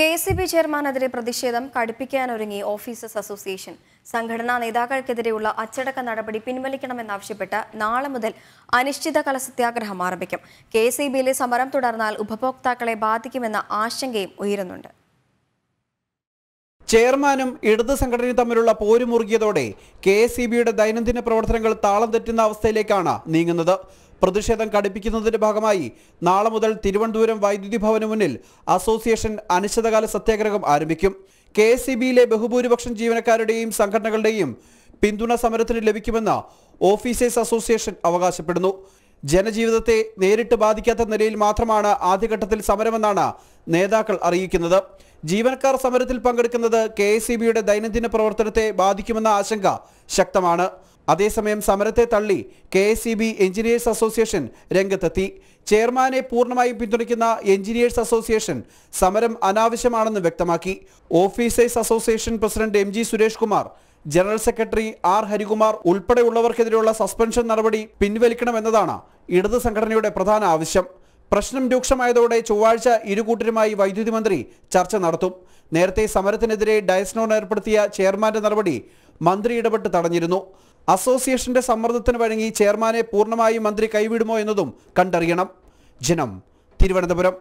K C B ചെയർമാനെതിരെ പ്രതിഷേധം കടുപ്പിക്കാനൊരുങ്ങി officers association. സംഘടനാ നേതാക്കൾക്കെതിരെയുള്ള അച്ചടക്ക നടപടി പിൻവലിക്കണമെന്നാവശ്യപ്പെട്ട് നാളെ മുതൽ അനിശ്ചിതകാല സത്യാഗ്രഹം ആരംഭിക്കും. കെ സി ബിയിലെ സമരം തുടർന്നാൽ ഉപഭോക്താക്കളെ ബാധിക്കുമെന്ന ആശങ്കയും ഉയരുന്നുണ്ട്. ചെയർമാനും ഇടത് സംഘടനയും തമ്മിലുള്ള പോരുമുറുകിയതോടെ കെ എസ് സി ബിയുടെ ദൈനംദിന പ്രവർത്തനങ്ങൾ താളം തെറ്റുന്ന അവസ്ഥയിലേക്കാണ് നീങ്ങുന്നത്. പ്രതിഷേധം കടുപ്പിക്കുന്നതിന്റെ ഭാഗമായി നാളെ മുതൽ തിരുവനന്തപുരം വൈദ്യുതി ഭവന് മുന്നിൽ അസോസിയേഷൻ അനിശ്ചിതകാല സത്യാഗ്രഹം ആരംഭിക്കും. കെ എസ് ബഹുഭൂരിപക്ഷം ജീവനക്കാരുടെയും സംഘടനകളുടെയും പിന്തുണ സമരത്തിന് ലഭിക്കുമെന്ന് ഓഫീസേഴ്സ് അസോസിയേഷൻ അവകാശപ്പെടുന്നു. ജനജീവിതത്തെ നേരിട്ട് ബാധിക്കാത്ത നിലയിൽ മാത്രമാണ് ആദ്യഘട്ടത്തിൽ സമരമെന്നാണ് നേതാക്കൾ അറിയിക്കുന്നത്. ജീവനക്കാർ സമരത്തിൽ പങ്കെടുക്കുന്നത് കെ എസ് ദൈനംദിന പ്രവർത്തനത്തെ ബാധിക്കുമെന്ന ആശങ്ക ശക്തമാണ്. അതേസമയം സമരത്തെ തള്ളി K S E B engineers association രംഗത്തെത്തി. ചെയർമാനെ പൂർണമായും പിന്തുണയ്ക്കുന്ന എഞ്ചിനീയേഴ്സ് അസോസിയേഷൻ സമരം അനാവശ്യമാണെന്ന് വ്യക്തമാക്കി. Officers association president M G Suresh Kumar general secretary R Harikumar ഉൾപ്പെടെയുള്ളവർക്കെതിരെയുള്ള suspension നടപടി പിൻവലിക്കണമെന്നതാണ് ഇടത് സംഘടനയുടെ പ്രധാന ആവശ്യം. പ്രശ്നം രൂക്ഷമായതോടെ ചൊവ്വാഴ്ച ഇരുകൂട്ടരുമായി വൈദ്യുതി മന്ത്രി ചർച്ച നടത്തും. നേരത്തെ സമരത്തിനെതിരെ ഡയസ്നോൺ ഏർപ്പെടുത്തിയ ചെയർമാന്റെ നടപടി മന്ത്രി ഇടപെട്ട് തടഞ്ഞിരുന്നു. അസോസിയേഷന്റെ സമ്മർദ്ദത്തിന് വഴങ്ങി ചെയർമാനെ പൂർണമായും മന്ത്രി കൈവിടുമോ എന്നതും കണ്ടറിയണം. ജനം തിരുവനന്തപുരം.